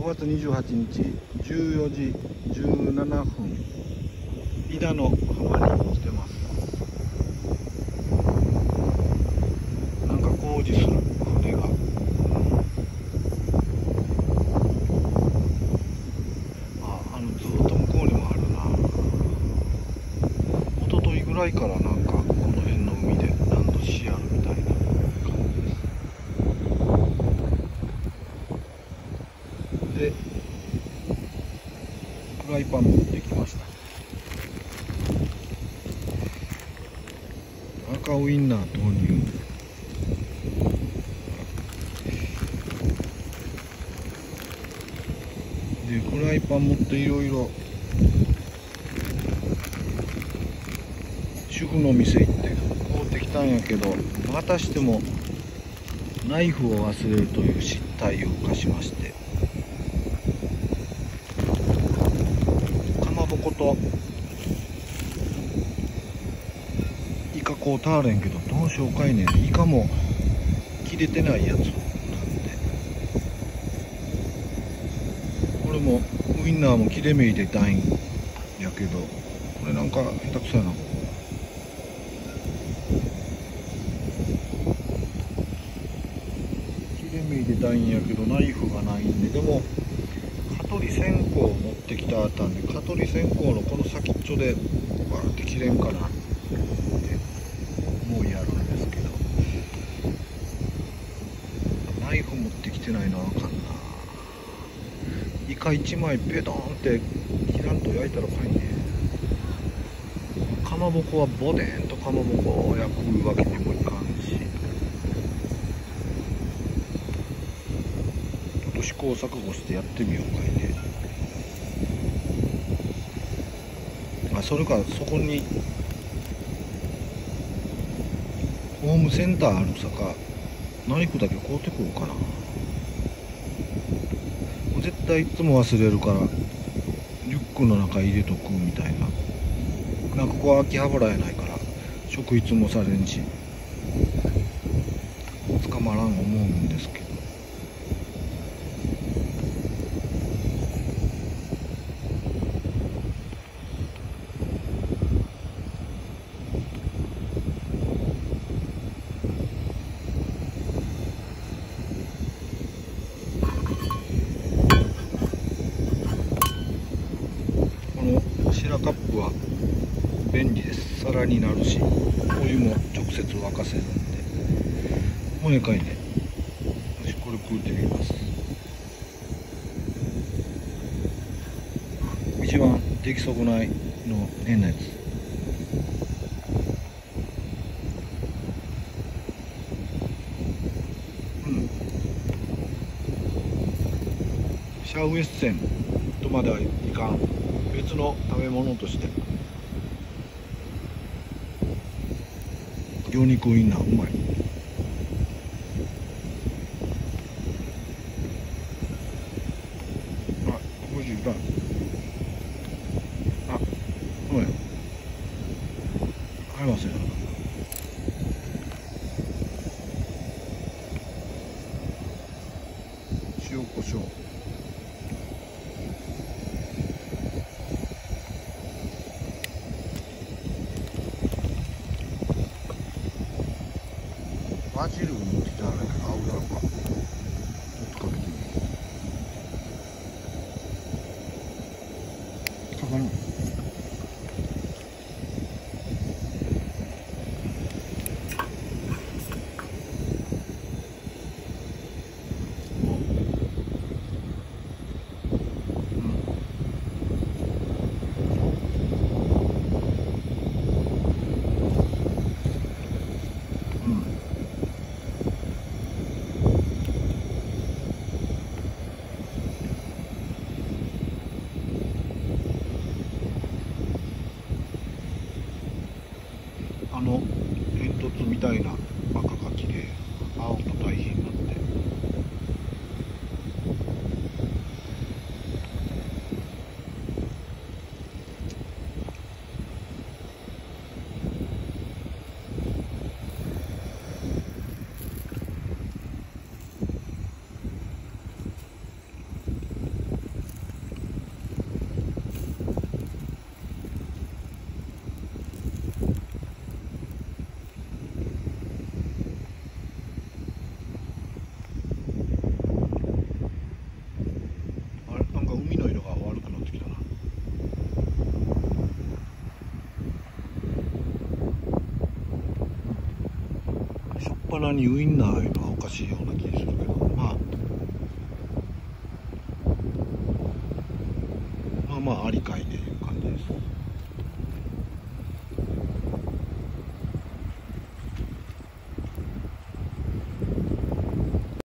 5月28日14時17分伊田の浜に来てます。なんか工事する船が。ああのずっと向こうにもあるな。一昨日ぐらいからなんかこの辺の海でランドしやるみたいな感じでフライパン持ってきました。赤ウインナー投入でフライパン持っていろいろ主婦の店行って買うてきたんやけどまたしてもナイフを忘れるという失態を犯しましてかまぼこと。イカこうたわれんけどどうしようかいねイカも切れてないやつなんでこれもウインナーも切れ目入れたいんやけどこれなんか下手くそやな。切れ目入れたいんやけどナイフがないんで。でも取り線香を持ってきたあったんで蚊取り線香のこの先っちょでバーって切れんかなって思うやるんですけど。ナイフ持ってきてないのあかんな。イカ1枚ペドンって切らんと焼いたらかいねかまぼこはボデンとかまぼこを焼くわけにもいかんしちょっと試行錯誤してやってみようかいね。あそれかそこにホームセンターあるさかナイフだけ買うてくるかな。絶対いつも忘れるからリュックの中入れとくみたいな。なんかここは秋葉原やないから職いつもされんし捕まらん思うんですけどこのシラ便利です。皿になるしお湯も直接沸かせるんで。もうええかいねよしこれ食うてみます。一番出来損ないの変なやつ。シャウエッセンとまではいかん。別の食べ物として。魚肉ウインナーうまい。あおいしいかあうまい。合いますよ。塩コショウバジル塗ってたら合うだろうか煙突みたいな赤書きで青と対比になって。腹にウインナーいうのはおかしいような気がするけどまあまあまあありかいねいう感じです。